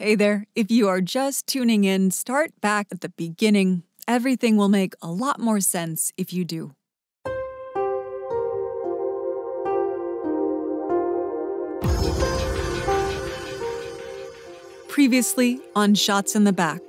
Hey there. If you are just tuning in, start back at the beginning. Everything will make a lot more sense if you do. Previously on Shots in the Back.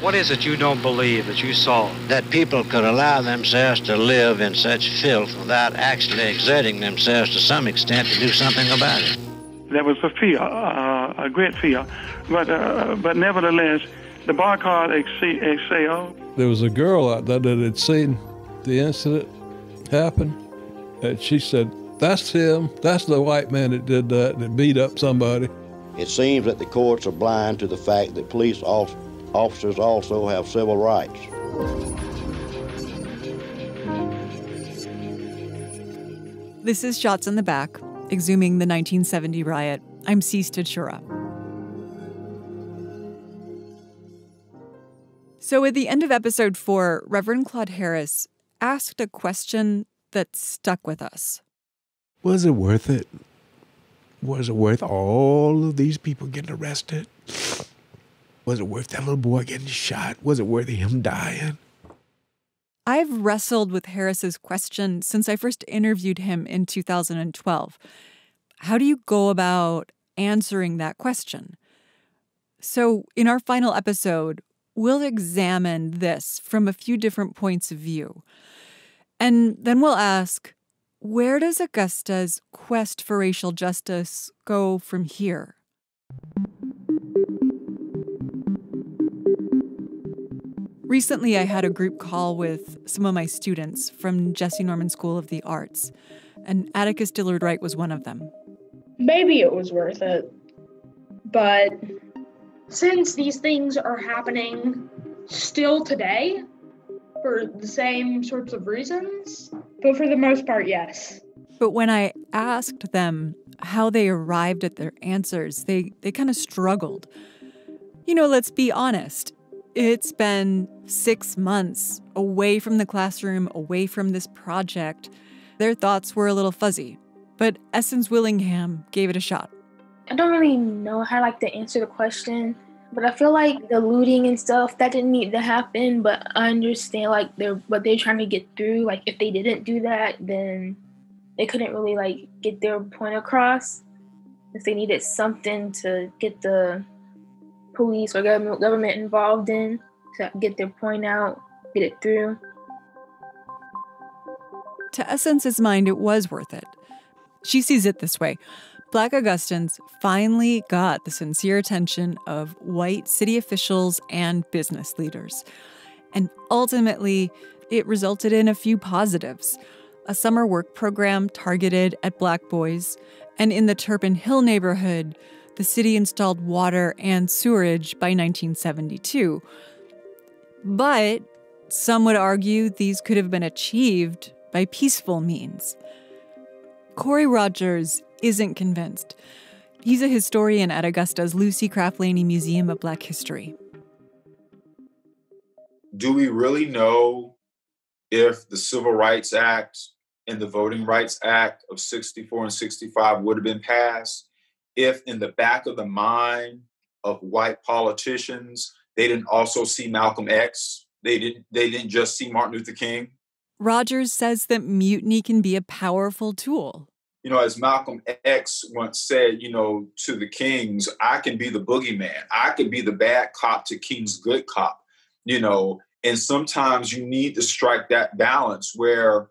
What is it you don't believe that you saw? That people could allow themselves to live in such filth without actually exerting themselves to some extent to do something about it. There was a fear, uh, a great fear, but uh, but nevertheless, the bar card excelled. There was a girl out there that had seen the incident happen, and she said, "That's him. That's the white man that did that, that beat up somebody." It seems that the courts are blind to the fact that police officers also have civil rights. This is Shots in the Back, exhuming the 1970 riot. I'm Sea Stachura. So, at the end of episode four, Reverend Claude Harris asked a question that stuck with us Was it worth it? Was it worth all of these people getting arrested? Was it worth that little boy getting shot? Was it worth him dying? I've wrestled with Harris's question since I first interviewed him in 2012. How do you go about answering that question? So, in our final episode, we'll examine this from a few different points of view. And then we'll ask where does Augusta's quest for racial justice go from here? Recently, I had a group call with some of my students from Jessye Norman School of the Arts, and Atticus Dillard Wright was one of them. Maybe it was worth it, but since these things are happening still today, for the same sorts of reasons, but for the most part, yes. But when I asked them how they arrived at their answers, they, they kind of struggled. You know, let's be honest. It's been six months away from the classroom, away from this project. Their thoughts were a little fuzzy, but Essence Willingham gave it a shot. I don't really know how like to answer the question but I feel like the looting and stuff that didn't need to happen. But I understand like they're what they're trying to get through. Like if they didn't do that, then they couldn't really like get their point across. If they needed something to get the police or government government involved in to get their point out, get it through. To Essence's mind, it was worth it. She sees it this way. Black Augustans finally got the sincere attention of white city officials and business leaders. And ultimately, it resulted in a few positives a summer work program targeted at black boys, and in the Turpin Hill neighborhood, the city installed water and sewerage by 1972. But some would argue these could have been achieved by peaceful means. Corey Rogers isn't convinced. He's a historian at Augusta's Lucy Craft Laney Museum of Black History. Do we really know if the Civil Rights Act and the Voting Rights Act of 64 and 65 would have been passed if, in the back of the mind of white politicians, they didn't also see Malcolm X? They didn't, they didn't just see Martin Luther King? Rogers says that mutiny can be a powerful tool you know, as Malcolm X once said, you know, to the Kings, I can be the boogeyman. I can be the bad cop to King's good cop, you know. And sometimes you need to strike that balance where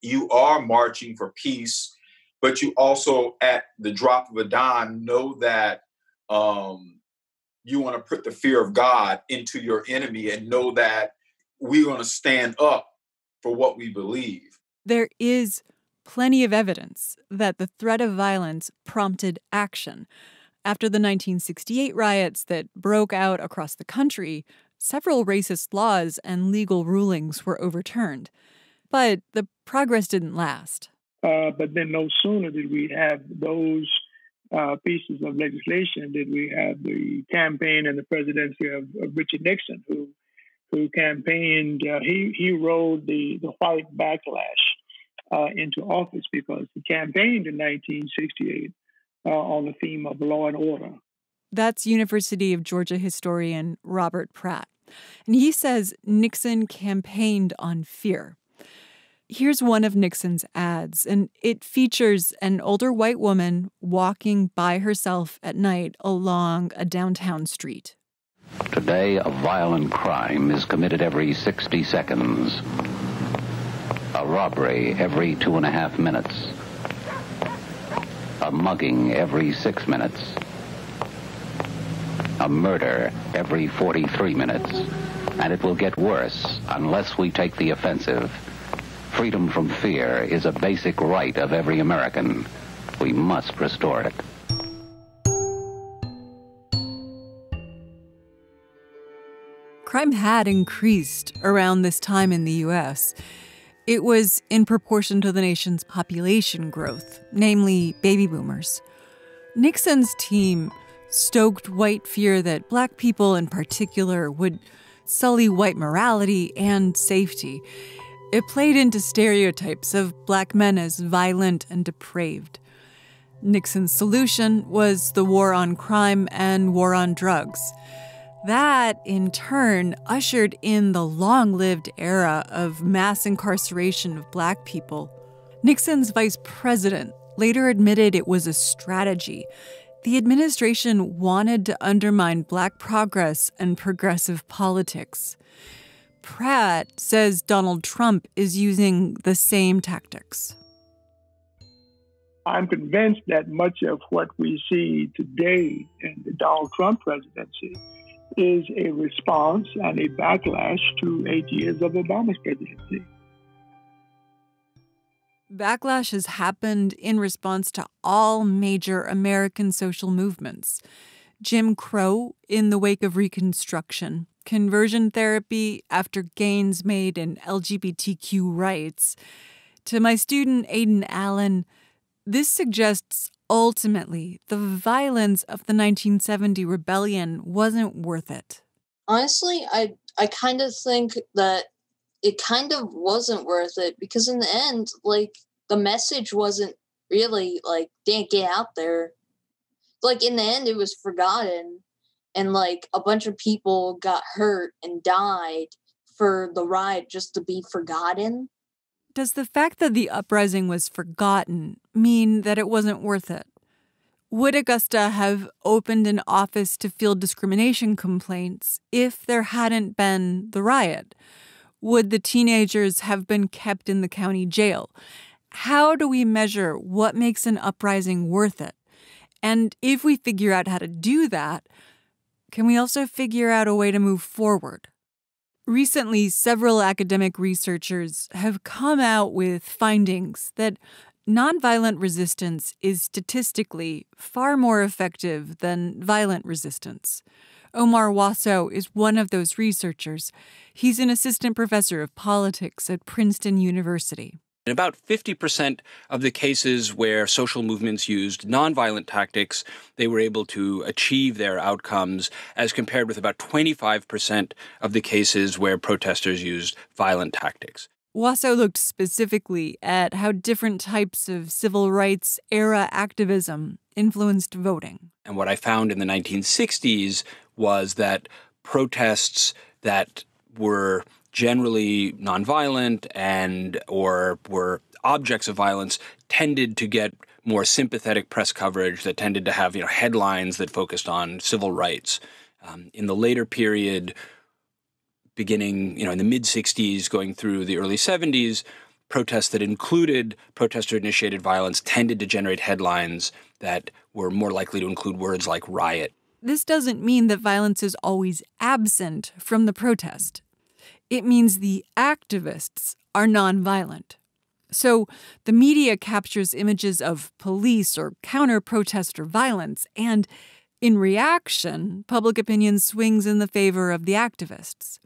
you are marching for peace, but you also, at the drop of a dime, know that um, you want to put the fear of God into your enemy and know that we're going to stand up for what we believe. There is plenty of evidence that the threat of violence prompted action. After the 1968 riots that broke out across the country, several racist laws and legal rulings were overturned. But the progress didn't last. Uh, but then, no sooner did we have those uh, pieces of legislation, did we have the campaign and the presidency of, of Richard Nixon, who who campaigned. Uh, he he rode the the white backlash uh, into office because he campaigned in 1968 uh, on the theme of law and order. That's University of Georgia historian Robert Pratt. And he says Nixon campaigned on fear. Here's one of Nixon's ads, and it features an older white woman walking by herself at night along a downtown street. Today, a violent crime is committed every 60 seconds, a robbery every two and a half minutes, a mugging every six minutes, a murder every 43 minutes. And it will get worse unless we take the offensive. Freedom from fear is a basic right of every American. We must restore it. Crime had increased around this time in the US. It was in proportion to the nation's population growth, namely baby boomers. Nixon's team stoked white fear that black people in particular would sully white morality and safety. It played into stereotypes of black men as violent and depraved. Nixon's solution was the war on crime and war on drugs. That, in turn, ushered in the long lived era of mass incarceration of black people. Nixon's vice president later admitted it was a strategy. The administration wanted to undermine black progress and progressive politics. Pratt says Donald Trump is using the same tactics. I'm convinced that much of what we see today in the Donald Trump presidency is a response and a backlash to eight years of Obama's presidency. Backlash has happened in response to all major American social movements Jim Crow in the wake of Reconstruction, conversion therapy after gains made in LGBTQ rights. To my student Aidan Allen, this suggests ultimately the violence of the 1970 rebellion wasn't worth it. Honestly, I I kind of think that it kind of wasn't worth it because in the end, like the message wasn't really like didn't get out there. Like in the end, it was forgotten, and like a bunch of people got hurt and died for the riot just to be forgotten. Does the fact that the uprising was forgotten mean that it wasn't worth it? Would Augusta have opened an office to field discrimination complaints if there hadn't been the riot? Would the teenagers have been kept in the county jail? How do we measure what makes an uprising worth it? And if we figure out how to do that, can we also figure out a way to move forward? Recently, several academic researchers have come out with findings that nonviolent resistance is statistically far more effective than violent resistance. Omar Wasow is one of those researchers. He's an assistant professor of politics at Princeton University. In about 50% of the cases where social movements used nonviolent tactics, they were able to achieve their outcomes, as compared with about 25% of the cases where protesters used violent tactics. Wasow looked specifically at how different types of civil rights era activism influenced voting. And what I found in the 1960s was that protests that were generally nonviolent and or were objects of violence tended to get more sympathetic press coverage that tended to have you know headlines that focused on civil rights. Um, in the later period, beginning you know in the mid 60s, going through the early 70s, protests that included protester-initiated violence tended to generate headlines that were more likely to include words like riot. This doesn't mean that violence is always absent from the protest. It means the activists are nonviolent. So the media captures images of police or counter protester violence, and in reaction, public opinion swings in the favor of the activists.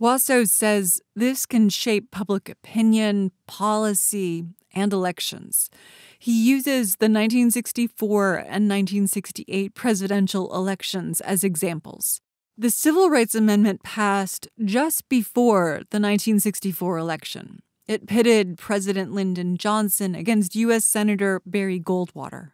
Wasow says this can shape public opinion, policy, and elections. He uses the 1964 and 1968 presidential elections as examples. The Civil Rights Amendment passed just before the 1964 election. It pitted President Lyndon Johnson against U.S. Senator Barry Goldwater.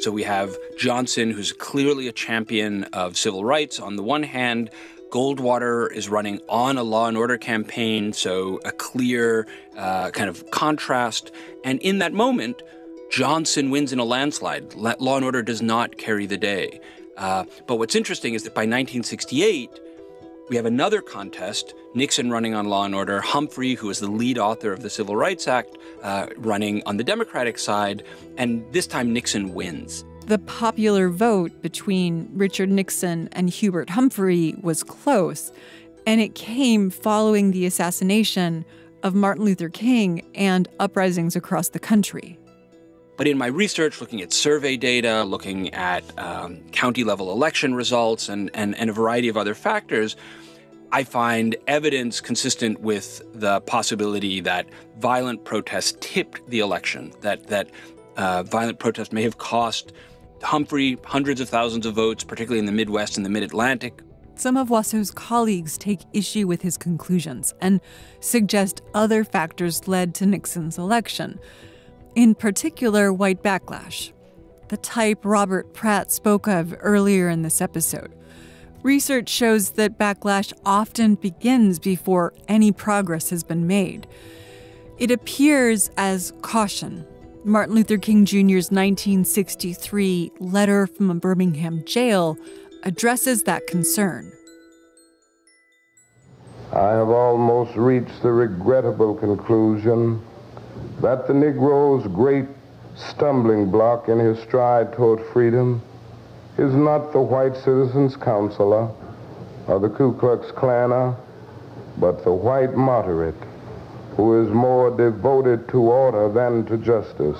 So we have Johnson, who's clearly a champion of civil rights on the one hand. Goldwater is running on a law and order campaign, so a clear uh, kind of contrast. And in that moment, Johnson wins in a landslide. Law and order does not carry the day. Uh, but what's interesting is that by 1968, we have another contest Nixon running on Law and Order, Humphrey, who is the lead author of the Civil Rights Act, uh, running on the Democratic side, and this time Nixon wins. The popular vote between Richard Nixon and Hubert Humphrey was close, and it came following the assassination of Martin Luther King and uprisings across the country. But in my research, looking at survey data, looking at um, county level election results, and, and, and a variety of other factors, I find evidence consistent with the possibility that violent protests tipped the election, that, that uh, violent protests may have cost Humphrey hundreds of thousands of votes, particularly in the Midwest and the Mid Atlantic. Some of Wasow's colleagues take issue with his conclusions and suggest other factors led to Nixon's election in particular, white backlash, the type Robert Pratt spoke of earlier in this episode. Research shows that backlash often begins before any progress has been made. It appears as caution. Martin Luther King Jr.'s 1963 letter from a Birmingham jail addresses that concern. I have almost reached the regrettable conclusion that the Negro's great stumbling block in his stride toward freedom is not the white citizens' counselor or the Ku Klux Klaner, but the white moderate who is more devoted to order than to justice,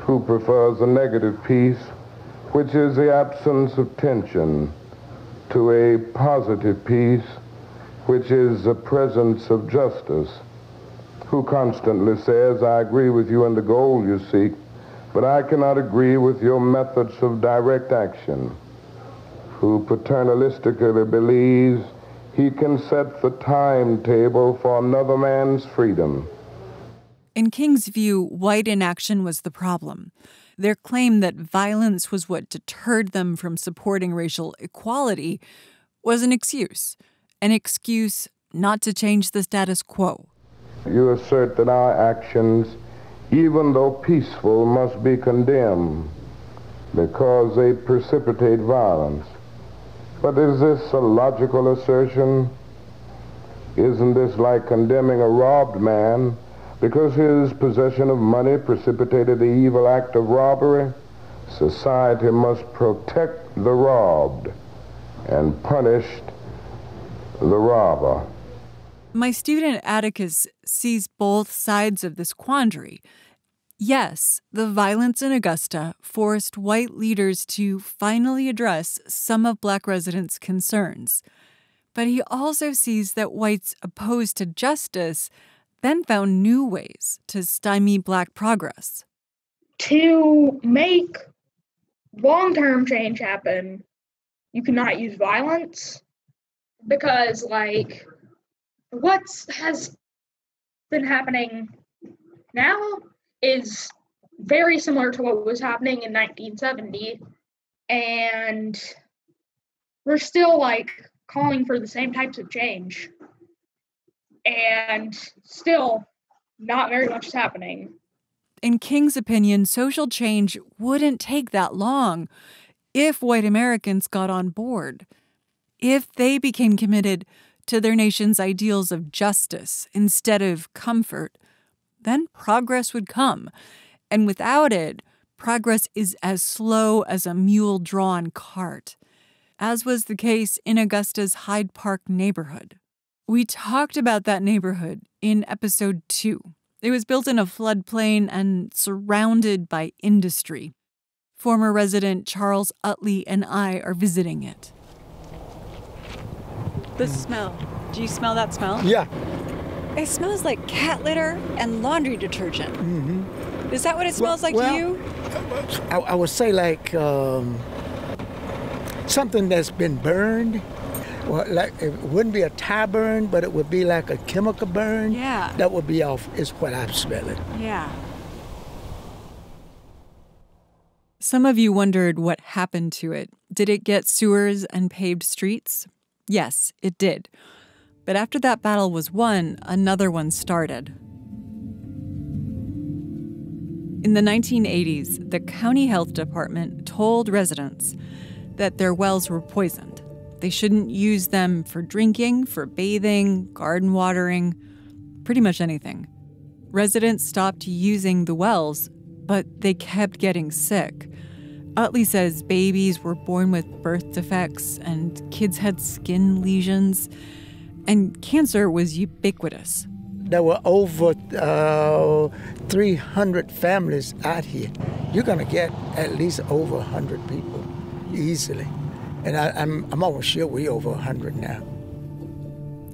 who prefers a negative peace, which is the absence of tension, to a positive peace, which is the presence of justice who constantly says, I agree with you in the goal you seek, but I cannot agree with your methods of direct action, who paternalistically believes he can set the timetable for another man's freedom. In King's view, white inaction was the problem. Their claim that violence was what deterred them from supporting racial equality was an excuse, an excuse not to change the status quo. You assert that our actions, even though peaceful, must be condemned because they precipitate violence. But is this a logical assertion? Isn't this like condemning a robbed man because his possession of money precipitated the evil act of robbery? Society must protect the robbed and punish the robber. My student Atticus sees both sides of this quandary. Yes, the violence in Augusta forced white leaders to finally address some of black residents' concerns. But he also sees that whites opposed to justice then found new ways to stymie black progress. To make long term change happen, you cannot use violence because, like, what has been happening now is very similar to what was happening in 1970 and we're still like calling for the same types of change and still not very much is happening in King's opinion, social change wouldn't take that long if white Americans got on board. If they became committed to their nation's ideals of justice instead of comfort, then progress would come. And without it, progress is as slow as a mule drawn cart, as was the case in Augusta's Hyde Park neighborhood. We talked about that neighborhood in episode two. It was built in a floodplain and surrounded by industry. Former resident Charles Utley and I are visiting it. The smell. Do you smell that smell? Yeah. It smells like cat litter and laundry detergent. Mm-hmm. Is that what it smells well, like well, to you? I, I, would say like um, something that's been burned. Well, like it wouldn't be a tire burn, but it would be like a chemical burn. Yeah. That would be off. Is what I'm smelling. Yeah. Some of you wondered what happened to it. Did it get sewers and paved streets? Yes, it did. But after that battle was won, another one started. In the 1980s, the county health department told residents that their wells were poisoned. They shouldn't use them for drinking, for bathing, garden watering, pretty much anything. Residents stopped using the wells, but they kept getting sick. Utley says babies were born with birth defects and kids had skin lesions, and cancer was ubiquitous. There were over uh, 300 families out here. You're going to get at least over 100 people easily. And I, I'm, I'm almost sure we're over 100 now.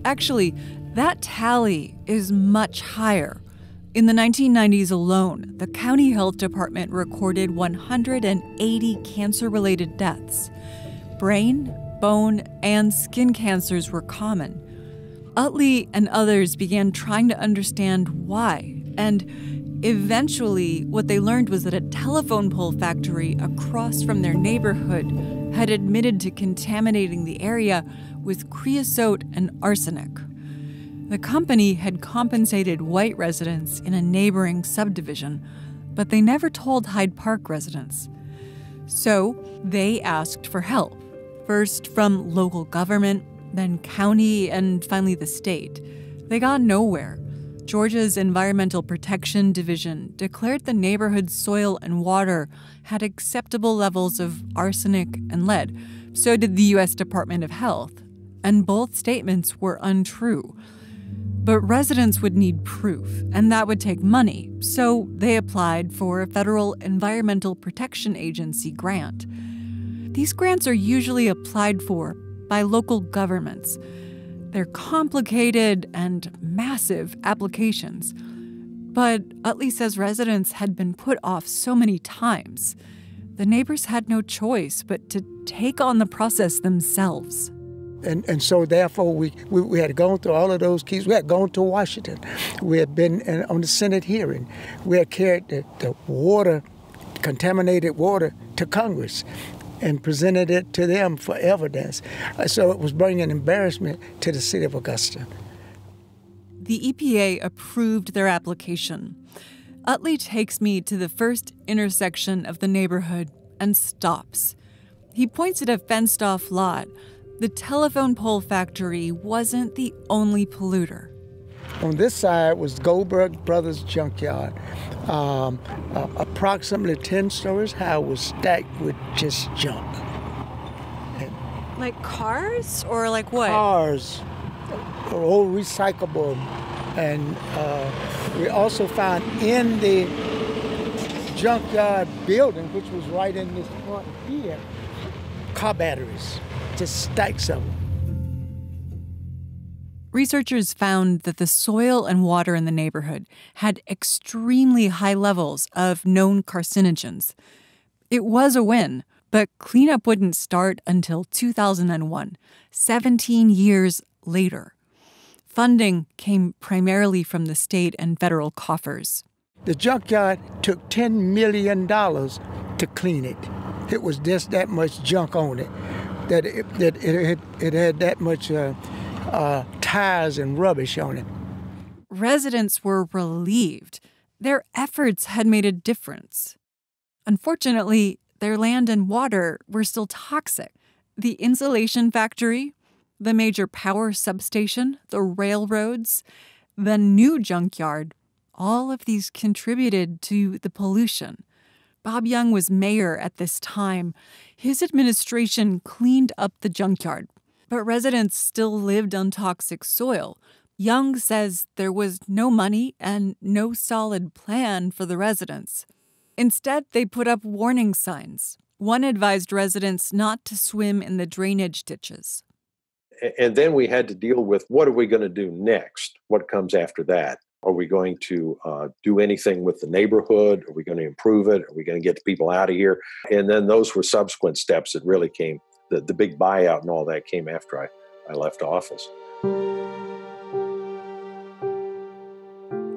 Actually, that tally is much higher. In the 1990s alone, the county health department recorded 180 cancer related deaths. Brain, bone, and skin cancers were common. Utley and others began trying to understand why, and eventually, what they learned was that a telephone pole factory across from their neighborhood had admitted to contaminating the area with creosote and arsenic. The company had compensated white residents in a neighboring subdivision, but they never told Hyde Park residents. So they asked for help, first from local government, then county, and finally the state. They got nowhere. Georgia's Environmental Protection Division declared the neighborhood's soil and water had acceptable levels of arsenic and lead. So did the U.S. Department of Health. And both statements were untrue. But residents would need proof, and that would take money, so they applied for a federal Environmental Protection Agency grant. These grants are usually applied for by local governments. They're complicated and massive applications. But Utley says residents had been put off so many times. The neighbors had no choice but to take on the process themselves. And, and so therefore we, we, we had gone through all of those keys. We had gone to Washington. We had been in, on the Senate hearing. We had carried the, the water, contaminated water, to Congress and presented it to them for evidence. Uh, so it was bringing embarrassment to the city of Augusta. The EPA approved their application. Utley takes me to the first intersection of the neighborhood and stops. He points at a fenced off lot. The telephone pole factory wasn't the only polluter. On this side was Goldberg Brothers Junkyard. Um, uh, approximately 10 stories high was stacked with just junk. Like cars or like what? Cars, all recyclable. And uh, we also found in the junkyard building, which was right in this front here, car batteries, stacks of them. Researchers found that the soil and water in the neighborhood had extremely high levels of known carcinogens. It was a win, but cleanup wouldn't start until 2001, 17 years later. Funding came primarily from the state and federal coffers. The junkyard took $10 million to clean it. It was just that much junk on it, that it, that it, had, it had that much uh, uh, tires and rubbish on it. Residents were relieved. Their efforts had made a difference. Unfortunately, their land and water were still toxic. The insulation factory, the major power substation, the railroads, the new junkyard, all of these contributed to the pollution. Bob Young was mayor at this time. His administration cleaned up the junkyard, but residents still lived on toxic soil. Young says there was no money and no solid plan for the residents. Instead, they put up warning signs. One advised residents not to swim in the drainage ditches. And then we had to deal with what are we going to do next? What comes after that? Are we going to uh, do anything with the neighborhood? Are we going to improve it? Are we going to get the people out of here? And then those were subsequent steps that really came. The, the big buyout and all that came after I, I left office.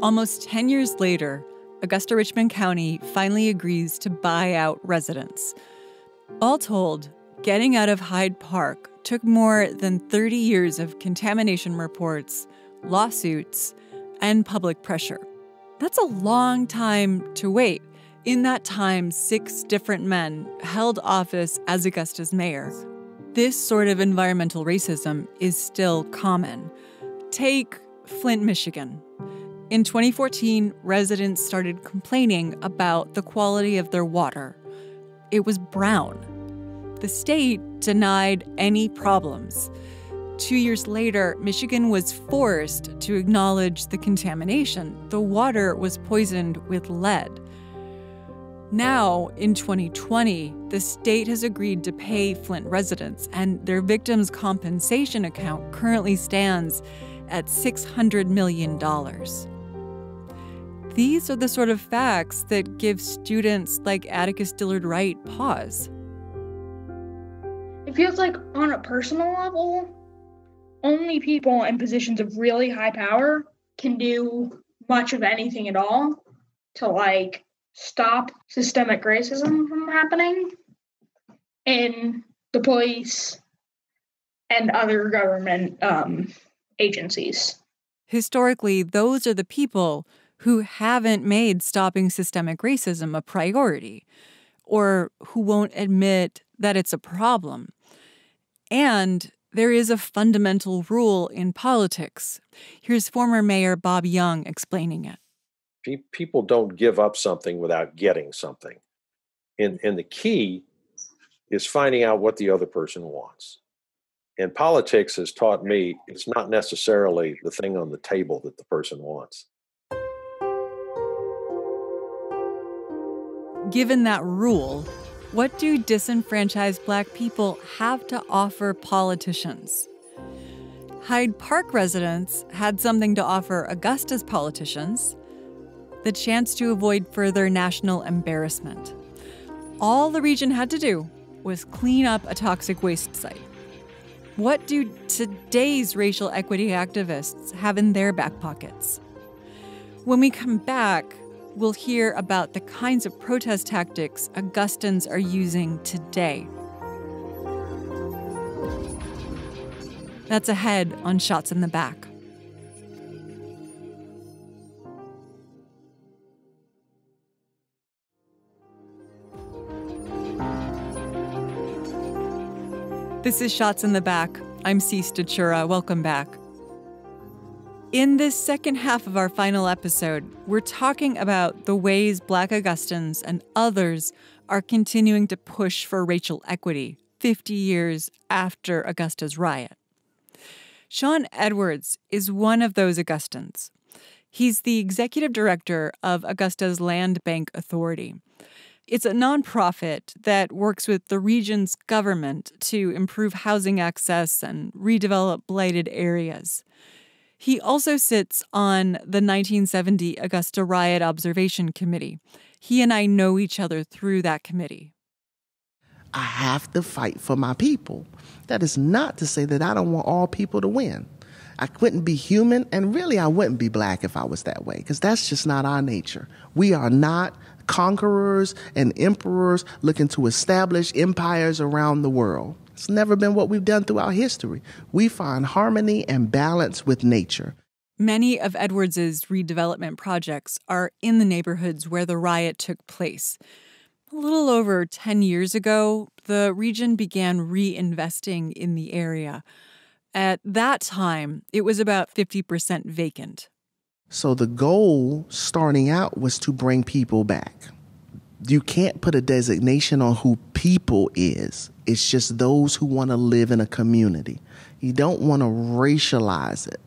Almost 10 years later, Augusta Richmond County finally agrees to buy out residents. All told, getting out of Hyde Park took more than 30 years of contamination reports, lawsuits, and public pressure. That's a long time to wait. In that time, six different men held office as Augusta's mayor. This sort of environmental racism is still common. Take Flint, Michigan. In 2014, residents started complaining about the quality of their water. It was brown. The state denied any problems. Two years later, Michigan was forced to acknowledge the contamination. The water was poisoned with lead. Now, in 2020, the state has agreed to pay Flint residents, and their victims' compensation account currently stands at $600 million. These are the sort of facts that give students like Atticus Dillard Wright pause. It feels like, on a personal level, only people in positions of really high power can do much of anything at all to like stop systemic racism from happening in the police and other government um, agencies. Historically, those are the people who haven't made stopping systemic racism a priority or who won't admit that it's a problem. And there is a fundamental rule in politics. Here's former Mayor Bob Young explaining it. People don't give up something without getting something. And, and the key is finding out what the other person wants. And politics has taught me it's not necessarily the thing on the table that the person wants. Given that rule, what do disenfranchised black people have to offer politicians? Hyde Park residents had something to offer Augusta's politicians the chance to avoid further national embarrassment. All the region had to do was clean up a toxic waste site. What do today's racial equity activists have in their back pockets? When we come back, we'll hear about the kinds of protest tactics Augustans are using today. That's ahead on Shots in the Back. This is Shots in the Back. I'm Sea Stachura. Welcome back. In this second half of our final episode, we're talking about the ways Black Augustans and others are continuing to push for racial equity 50 years after Augusta's riot. Sean Edwards is one of those Augustans. He's the executive director of Augusta's Land Bank Authority. It's a nonprofit that works with the region's government to improve housing access and redevelop blighted areas. He also sits on the 1970 Augusta Riot Observation Committee. He and I know each other through that committee. I have to fight for my people. That is not to say that I don't want all people to win. I couldn't be human, and really, I wouldn't be black if I was that way, because that's just not our nature. We are not conquerors and emperors looking to establish empires around the world. It's never been what we've done throughout history. We find harmony and balance with nature. Many of Edwards's redevelopment projects are in the neighborhoods where the riot took place. A little over 10 years ago, the region began reinvesting in the area. At that time, it was about 50% vacant. So the goal starting out was to bring people back you can't put a designation on who people is. It's just those who want to live in a community. You don't want to racialize it,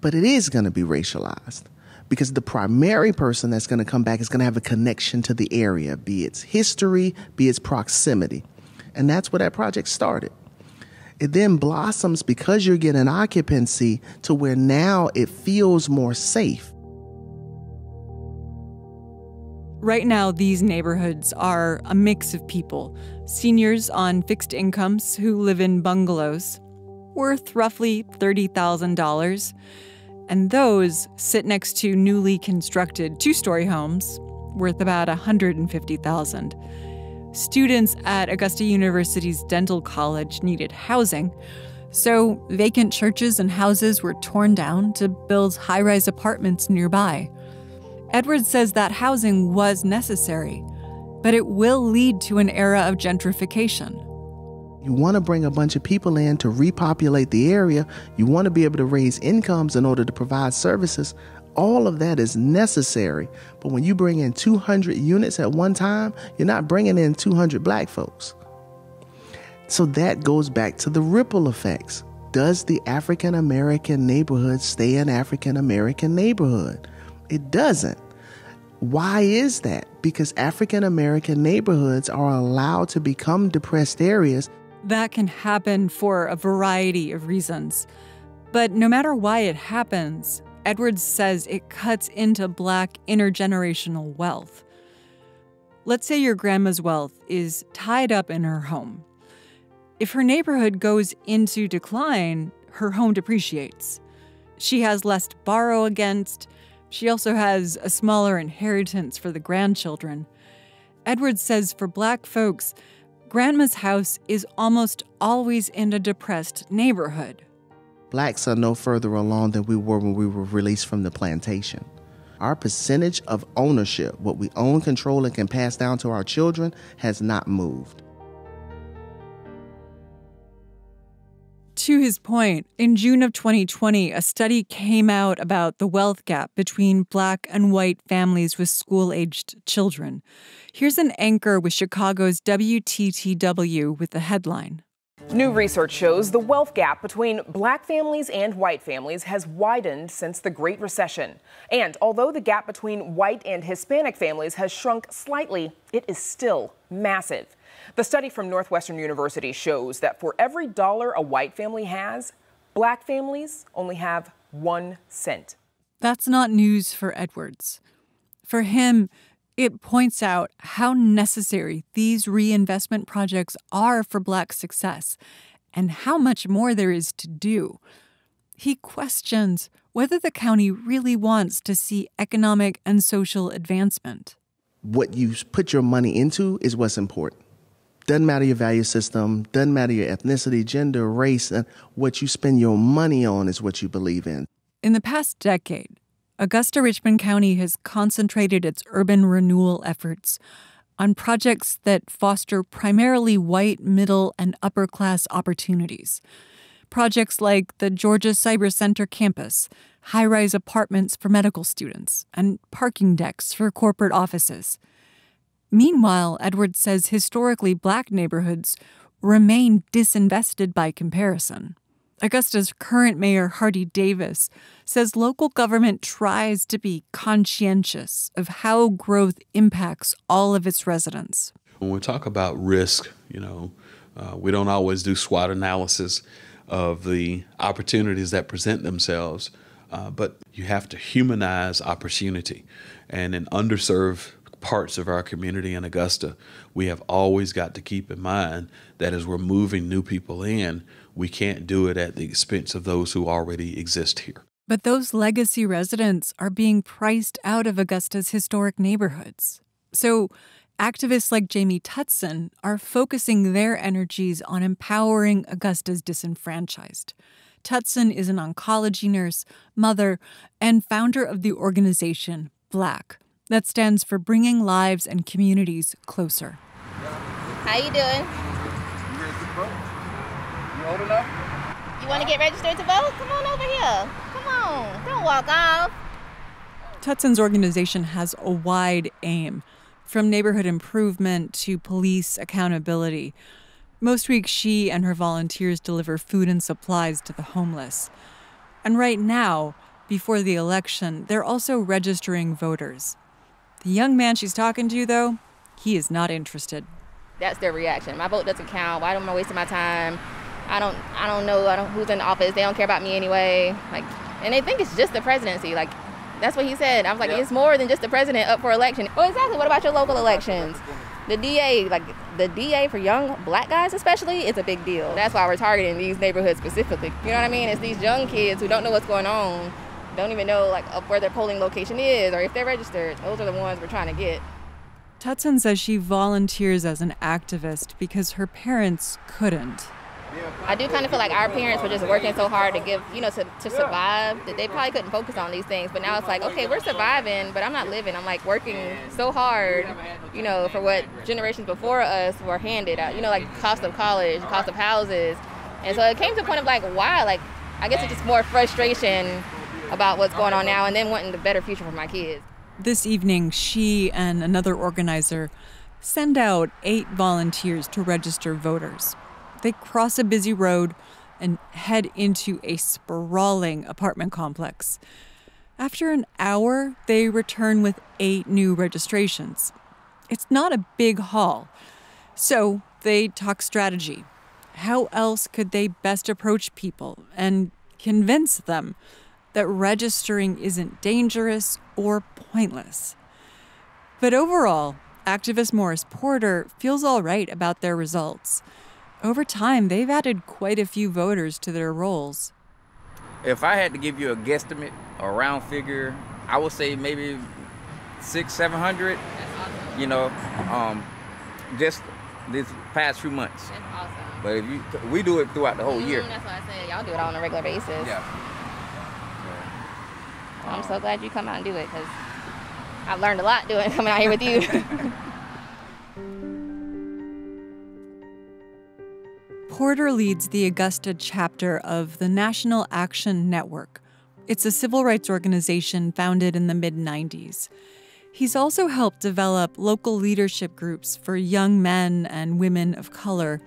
but it is going to be racialized because the primary person that's going to come back is going to have a connection to the area, be its history, be its proximity. And that's where that project started. It then blossoms because you're getting occupancy to where now it feels more safe Right now, these neighborhoods are a mix of people seniors on fixed incomes who live in bungalows, worth roughly $30,000, And those sit next to newly constructed two story homes worth about 150,000. Students at Augusta University's dental college needed housing, so vacant churches and houses were torn down to build high rise apartments nearby. Edwards says that housing was necessary, but it will lead to an era of gentrification. You want to bring a bunch of people in to repopulate the area. You want to be able to raise incomes in order to provide services. All of that is necessary. But when you bring in 200 units at one time, you're not bringing in 200 black folks. So that goes back to the ripple effects. Does the African American neighborhood stay an African American neighborhood? It doesn't. Why is that? Because African American neighborhoods are allowed to become depressed areas. That can happen for a variety of reasons. But no matter why it happens, Edwards says it cuts into black intergenerational wealth. Let's say your grandma's wealth is tied up in her home. If her neighborhood goes into decline, her home depreciates. She has less to borrow against. She also has a smaller inheritance for the grandchildren. Edwards says for black folks, grandma's house is almost always in a depressed neighborhood. Blacks are no further along than we were when we were released from the plantation. Our percentage of ownership, what we own, control, and can pass down to our children, has not moved. To his point, in June of 2020, a study came out about the wealth gap between black and white families with school aged children. Here's an anchor with Chicago's WTTW with the headline New research shows the wealth gap between black families and white families has widened since the Great Recession. And although the gap between white and Hispanic families has shrunk slightly, it is still massive. The study from Northwestern University shows that for every dollar a white family has, black families only have one cent. That's not news for Edwards. For him, it points out how necessary these reinvestment projects are for Black success and how much more there is to do. He questions whether the county really wants to see economic and social advancement. What you put your money into is what's important. Doesn't matter your value system, doesn't matter your ethnicity, gender, race, and what you spend your money on is what you believe in. In the past decade, Augusta Richmond County has concentrated its urban renewal efforts on projects that foster primarily white, middle, and upper class opportunities. Projects like the Georgia Cyber Center campus, high rise apartments for medical students, and parking decks for corporate offices. Meanwhile, Edwards says historically black neighborhoods remain disinvested by comparison. Augusta's current mayor, Hardie Davis, says local government tries to be conscientious of how growth impacts all of its residents. When we talk about risk, you know, uh, we don't always do SWOT analysis of the opportunities that present themselves, uh, but you have to humanize opportunity. And in underserved parts of our community in Augusta, we have always got to keep in mind that as we're moving new people in, we can't do it at the expense of those who already exist here. But those legacy residents are being priced out of Augusta's historic neighborhoods. So, activists like Jamie Tutson are focusing their energies on empowering Augusta's disenfranchised. Tutson is an oncology nurse, mother, and founder of the organization Black, that stands for bringing lives and communities closer. How you doing? You ready to vote? You old enough? You want to get registered to vote? Come on over here. Come on. Don't walk off. Tutson's organization has a wide aim, from neighborhood improvement to police accountability. Most weeks, she and her volunteers deliver food and supplies to the homeless. And right now, before the election, they're also registering voters. The young man she's talking to, though, he is not interested. That's their reaction. My vote doesn't count. Why am I wasting my time? I don't I don't know I don't, who's in the office. They don't care about me anyway. Like, and they think it's just the presidency. Like, that's what he said. I was like, yeah. it's more than just the president up for election. Well, exactly. What about your local elections? The DA, like the DA for young black guys especially, is a big deal. That's why we're targeting these neighborhoods specifically. You know what I mean? It's these young kids who don't know what's going on don't even know like where their polling location is or if they're registered. Those are the ones we're trying to get. Tutson says she volunteers as an activist because her parents couldn't. I do kind of feel like our parents were just working so hard to give, you know, to, to survive that they probably couldn't focus on these things. But now it's like, okay, we're surviving, but I'm not living. I'm like working so hard, you know, for what generations before us were handed out, you know, like cost of college, cost of houses. And so it came to a point of like, why? Like, I guess it's just more frustration about what's going on now and then wanting the better future for my kids. This evening, she and another organizer send out eight volunteers to register voters. They cross a busy road and head into a sprawling apartment complex. After an hour, they return with eight new registrations. It's not a big haul. So they talk strategy. How else could they best approach people and convince them that registering isn't dangerous or pointless? But overall, activist Morris Porter feels all right about their results. Over time, they've added quite a few voters to their rolls. If I had to give you a guesstimate, a round figure, I would say maybe six, seven hundred. You know, um, just this past few months. That's awesome. But if you, we do it throughout the whole year. Mm, that's why I said y'all do it all on a regular basis. Yeah. I'm so glad you come out and do it because I've learned a lot doing coming out here with you. Porter leads the Augusta chapter of the National Action Network. It's a civil rights organization founded in the mid 90s. He's also helped develop local leadership groups for young men and women of color,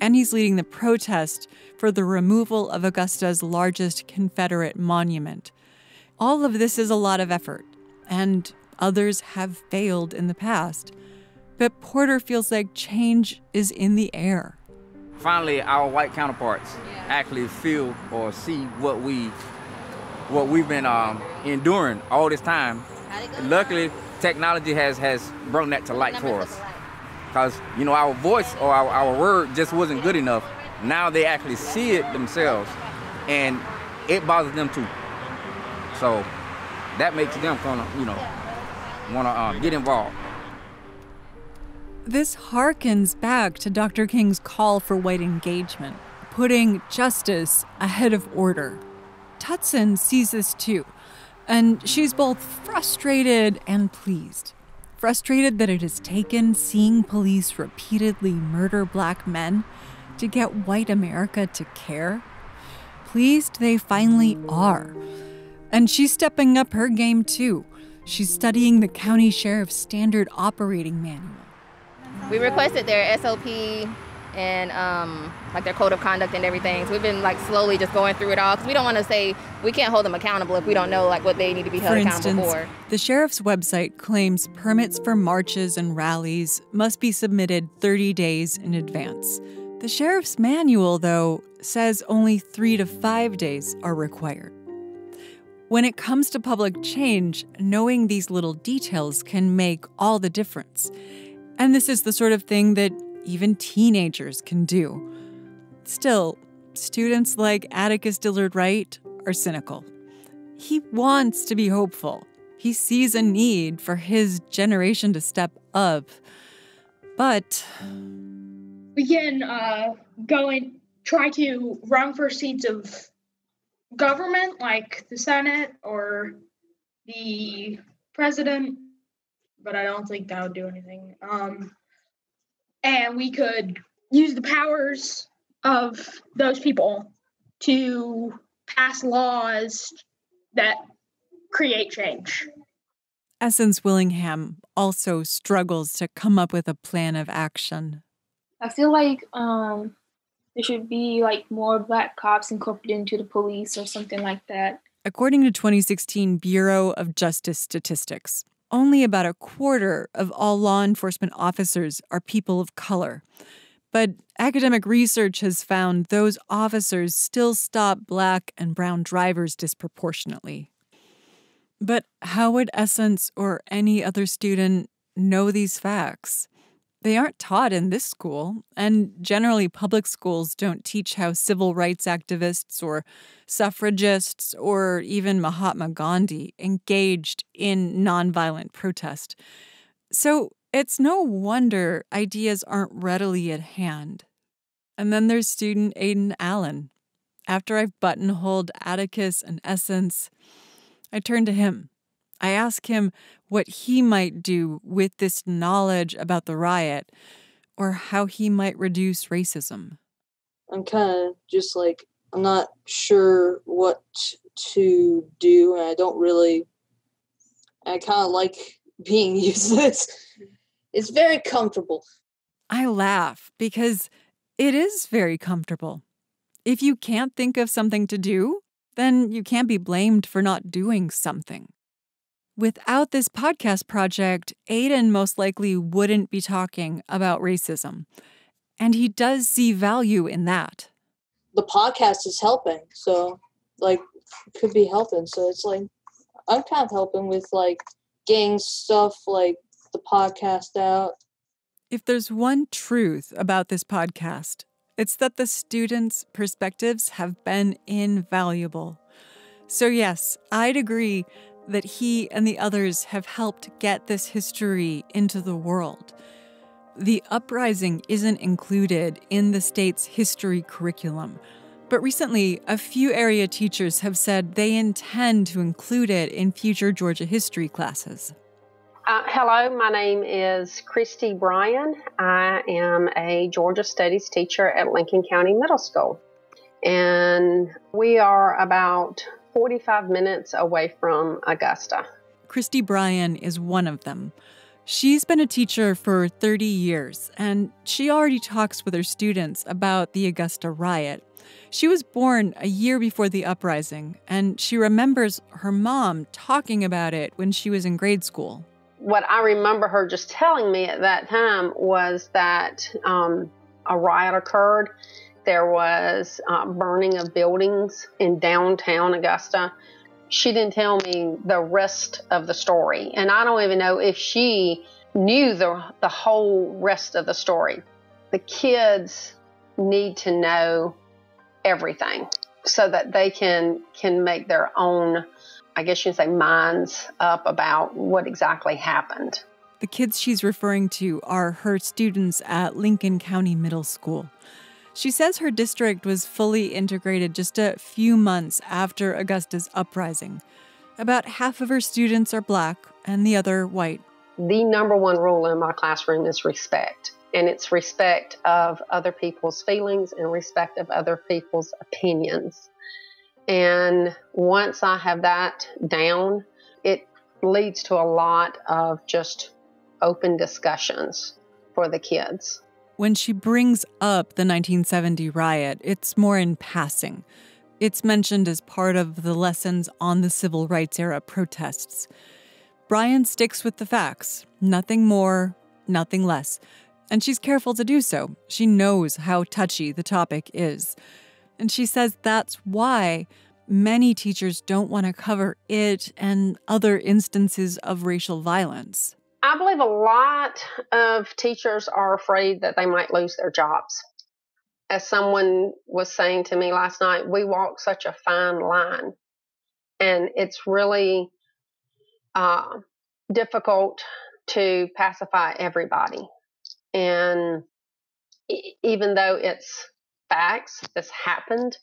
and he's leading the protest for the removal of Augusta's largest Confederate monument. All of this is a lot of effort, and others have failed in the past. But Porter feels like change is in the air finally our white counterparts actually feel or see what we what we've been um, enduring all this time. Luckily, technology has has brought that to light for us. Because you know our voice or our, our word just wasn't good enough. Now they actually see it themselves, and it bothers them too. So that makes them of you know want to um, get involved. This harkens back to Dr. King's call for white engagement, putting justice ahead of order. Tutson sees this too, and she's both frustrated and pleased. Frustrated that it has taken seeing police repeatedly murder black men to get white America to care. Pleased they finally are. And she's stepping up her game too. She's studying the county sheriff's standard operating manual we requested their SOP and um, like their code of conduct and everything. So we've been like slowly just going through it all because we don't want to say we can't hold them accountable if we don't know like what they need to be held for accountable instance, for. The sheriff's website claims permits for marches and rallies must be submitted 30 days in advance. The sheriff's manual, though, says only three to five days are required. When it comes to public change, knowing these little details can make all the difference. And this is the sort of thing that even teenagers can do. Still, students like Atticus Dillard Wright are cynical. He wants to be hopeful. He sees a need for his generation to step up. But we can uh, go and try to run for seats of government, like the Senate or the president but I don't think that would do anything. Um, and we could use the powers of those people to pass laws that create change. Essence Willingham also struggles to come up with a plan of action. I feel like um, there should be like more black cops incorporated into the police or something like that. According to 2016 Bureau of Justice Statistics, only about a quarter of all law enforcement officers are people of color. But academic research has found those officers still stop black and brown drivers disproportionately. But how would Essence or any other student know these facts? They aren't taught in this school, and generally, public schools don't teach how civil rights activists or suffragists or even Mahatma Gandhi engaged in nonviolent protest. So it's no wonder ideas aren't readily at hand. And then there's student Aidan Allen. After I've buttonholed Atticus and Essence, I turn to him. I ask him what he might do with this knowledge about the riot or how he might reduce racism. I'm kind of just like, I'm not sure what to do, and I don't really. I kind of like being useless. It's very comfortable. I laugh because it is very comfortable. If you can't think of something to do, then you can't be blamed for not doing something. Without this podcast project, Aidan most likely wouldn't be talking about racism. And he does see value in that. The podcast is helping, so like could be helping. So it's like I'm kind of helping with like getting stuff like the podcast out. If there's one truth about this podcast, it's that the students' perspectives have been invaluable. So, yes, I'd agree that he and the others have helped get this history into the world. The uprising isn't included in the state's history curriculum, but recently a few area teachers have said they intend to include it in future Georgia history classes. Uh, hello, my name is Christy Bryan. I am a Georgia Studies teacher at Lincoln County Middle School. And we are about 45 minutes away from Augusta. Christy Bryan is one of them. She's been a teacher for 30 years, and she already talks with her students about the Augusta riot. She was born a year before the uprising, and she remembers her mom talking about it when she was in grade school what I remember her just telling me at that time was that um, a riot occurred. There was uh, burning of buildings in downtown Augusta. She didn't tell me the rest of the story, and I don't even know if she knew the the whole rest of the story. The kids need to know everything so that they can can make their own I guess you would say, minds up about what exactly happened. The kids she's referring to are her students at Lincoln County Middle School. She says her district was fully integrated just a few months after Augusta's uprising. About half of her students are black and the other white. The number one rule in my classroom is respect, and it's respect of other people's feelings and respect of other people's opinions. And once I have that down, it leads to a lot of just open discussions for the kids. When she brings up the 1970 riot, it's more in passing. It's mentioned as part of the lessons on the civil rights era protests. Bryan sticks with the facts nothing more, nothing less. And she's careful to do so. She knows how touchy the topic is. And she says that's why many teachers don't want to cover it and other instances of racial violence. I believe a lot of teachers are afraid that they might lose their jobs. As someone was saying to me last night, we walk such a fine line, and it's really uh, difficult to pacify everybody. And even though it's facts, this happened,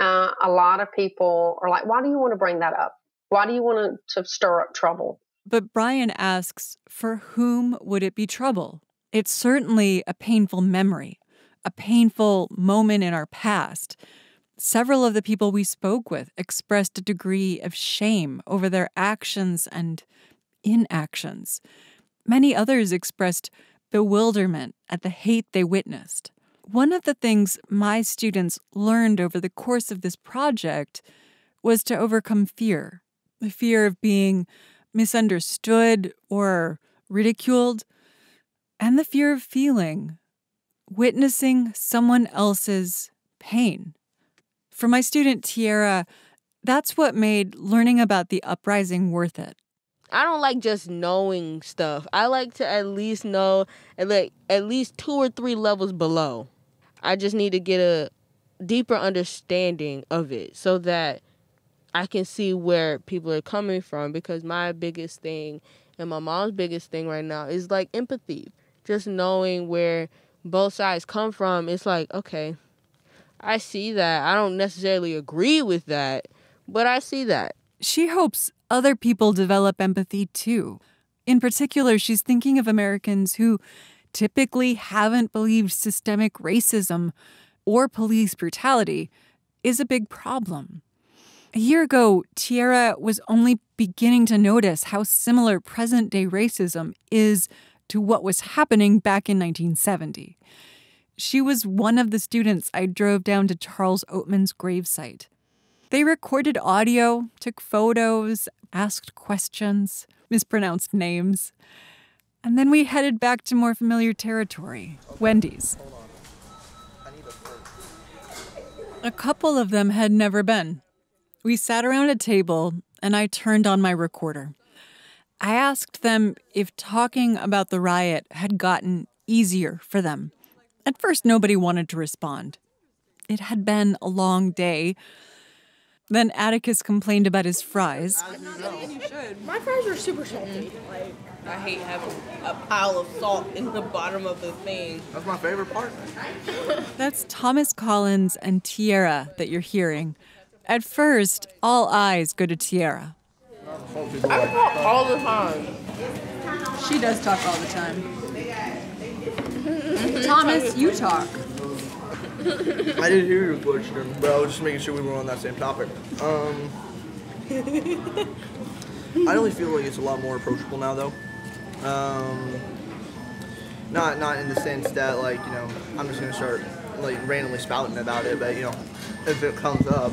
uh, a lot of people are like, why do you want to bring that up? Why do you want to, to stir up trouble? But Bryan asks, for whom would it be trouble? It's certainly a painful memory, a painful moment in our past. Several of the people we spoke with expressed a degree of shame over their actions and inactions. Many others expressed bewilderment at the hate they witnessed. One of the things my students learned over the course of this project was to overcome fear the fear of being misunderstood or ridiculed, and the fear of feeling, witnessing someone else's pain. For my student Tiara, that's what made learning about the uprising worth it. I don't like just knowing stuff. I like to at least know at like at least two or three levels below. I just need to get a deeper understanding of it so that I can see where people are coming from because my biggest thing and my mom's biggest thing right now is like empathy. Just knowing where both sides come from. It's like, okay, I see that. I don't necessarily agree with that, but I see that. She hopes other people develop empathy too. In particular, she's thinking of Americans who typically haven't believed systemic racism or police brutality is a big problem. A year ago, Tiara was only beginning to notice how similar present day racism is to what was happening back in 1970. She was one of the students I drove down to Charles Oatman's gravesite. They recorded audio, took photos, asked questions, mispronounced names. And then we headed back to more familiar territory Wendy's. A couple of them had never been. We sat around a table, and I turned on my recorder. I asked them if talking about the riot had gotten easier for them. At first, nobody wanted to respond. It had been a long day. Then Atticus complained about his fries. My fries are super salty. Like I hate having a pile of salt in the bottom of the thing. That's my favorite part. That's Thomas Collins and Tiara that you're hearing. At first, all eyes go to Tiara. I talk all the time. She does talk all the time. Thomas, you talk. I didn't hear your question, but I was just making sure we were on that same topic. Um, I only feel like it's a lot more approachable now, though. Um, not not in the sense that like you know I'm just gonna start like randomly spouting about it, but you know if it comes up,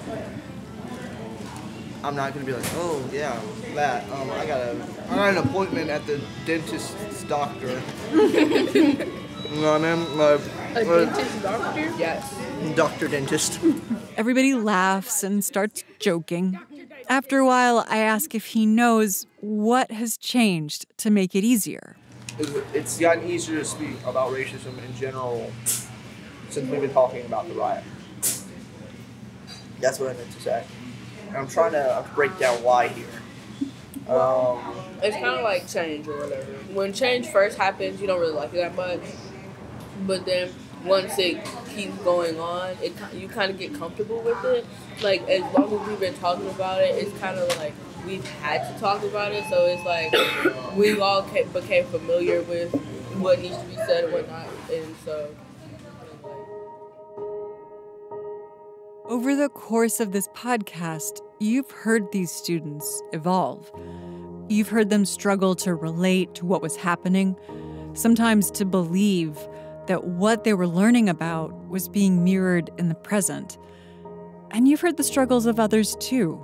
I'm not gonna be like, oh yeah, that. Um, I got a I got an appointment at the dentist's doctor. you know what I mean? Like, A uh, dentist doctor? Yes. Doctor dentist. Everybody laughs and starts joking. After a while, I ask if he knows what has changed to make it easier. It's- It's gotten easier to speak about racism in general since we've been talking about the riot. That's what I meant to say. And I'm trying to break down why here. Um, It's kind of like change or whatever. When change first happens, you don't really like it that much. But then once it keeps going on, it you kind of get comfortable with it. Like as long as we've been talking about it, it's kind of like we've had to talk about it. So it's like we all ca- became familiar with what needs to be said and whatnot, and so. Over the course of this podcast, you've heard these students evolve. You've heard them struggle to relate to what was happening, sometimes to believe that what they were learning about was being mirrored in the present. And you've heard the struggles of others too.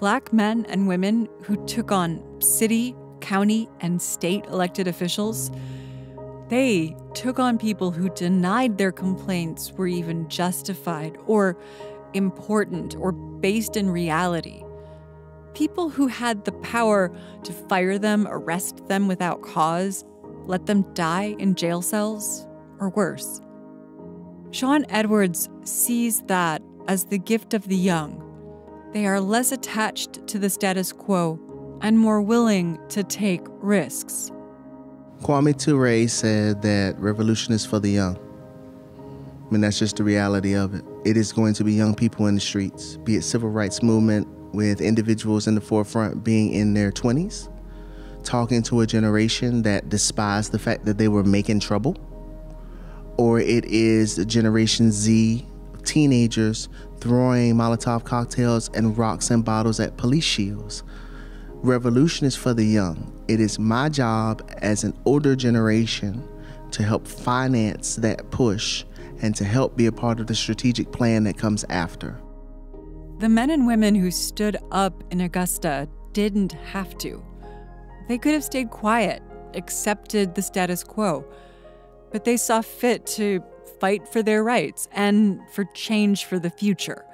Black men and women who took on city, county, and state elected officials. They took on people who denied their complaints were even justified or important or based in reality. People who had the power to fire them, arrest them without cause, let them die in jail cells, or worse. Sean Edwards sees that as the gift of the young. They are less attached to the status quo and more willing to take risks. Kwame Ture said that revolution is for the young. I mean, that's just the reality of it. It is going to be young people in the streets, be it civil rights movement, with individuals in the forefront being in their 20s, talking to a generation that despised the fact that they were making trouble, or it is Generation Z teenagers throwing Molotov cocktails and rocks and bottles at police shields. Revolution is for the young. It is my job as an older generation to help finance that push and to help be a part of the strategic plan that comes after. The men and women who stood up in Augusta didn't have to. They could have stayed quiet, accepted the status quo, but they saw fit to fight for their rights and for change for the future.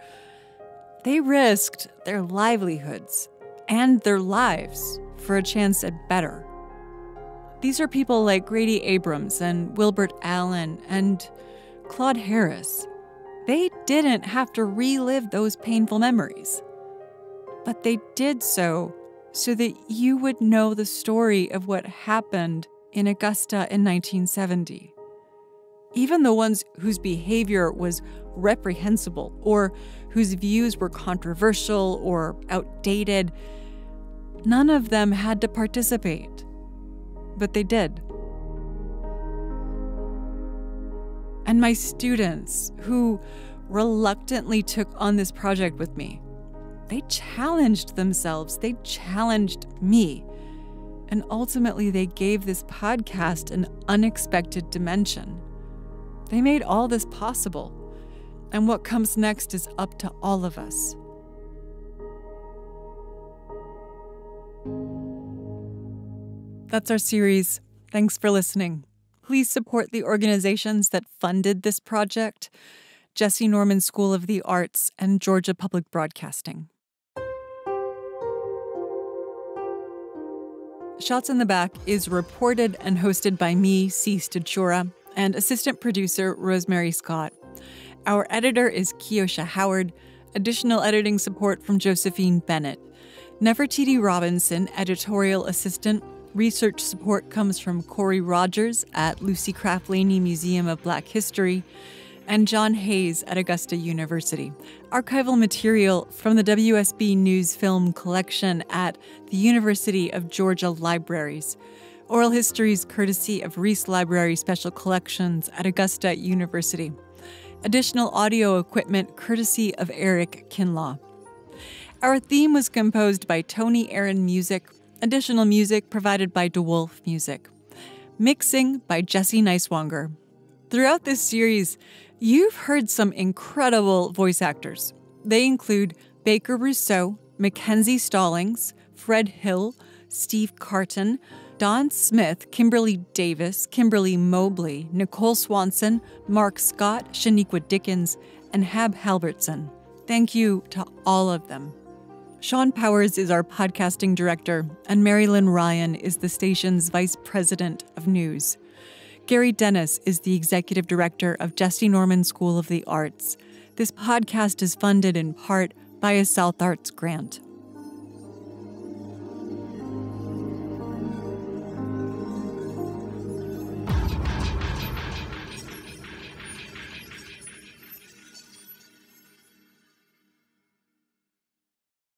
They risked their livelihoods and their lives for a chance at better. These are people like Grady Abrams and Wilbert Allen and Claude Harris. They didn't have to relive those painful memories. But they did so so that you would know the story of what happened in Augusta in 1970. Even the ones whose behavior was reprehensible or whose views were controversial or outdated, none of them had to participate. But they did. And my students, who reluctantly took on this project with me, they challenged themselves, they challenged me. And ultimately, they gave this podcast an unexpected dimension. They made all this possible. And what comes next is up to all of us. That's our series. Thanks for listening. Please support the organizations that funded this project Jessye Norman School of the Arts and Georgia Public Broadcasting. Shots in the Back is reported and hosted by me, Sea Stachura, and assistant producer Rosemary Scott. Our editor is Kiosha Howard. Additional editing support from Josephine Bennett. Nefertiti Robinson, editorial assistant. Research support comes from Corey Rogers at Lucy Craft Laney Museum of Black History and John Hayes at Augusta University. Archival material from the WSB News Film Collection at the University of Georgia Libraries. Oral histories courtesy of Reese Library Special Collections at Augusta University. Additional audio equipment courtesy of Eric Kinlaw. Our theme was composed by Tony Aaron Music. Additional music provided by DeWolf Music. Mixing by Jesse Neiswanger. Throughout this series, You've heard some incredible voice actors. They include Baker Rousseau, Mackenzie Stallings, Fred Hill, Steve Carton, Don Smith, Kimberly Davis, Kimberly Mobley, Nicole Swanson, Mark Scott, Shaniqua Dickens, and Hab Halbertson. Thank you to all of them. Sean Powers is our podcasting director, and Marilyn Ryan is the station's vice president of news. Gary Dennis is the executive director of Jessye Norman School of the Arts. This podcast is funded in part by a South Arts grant.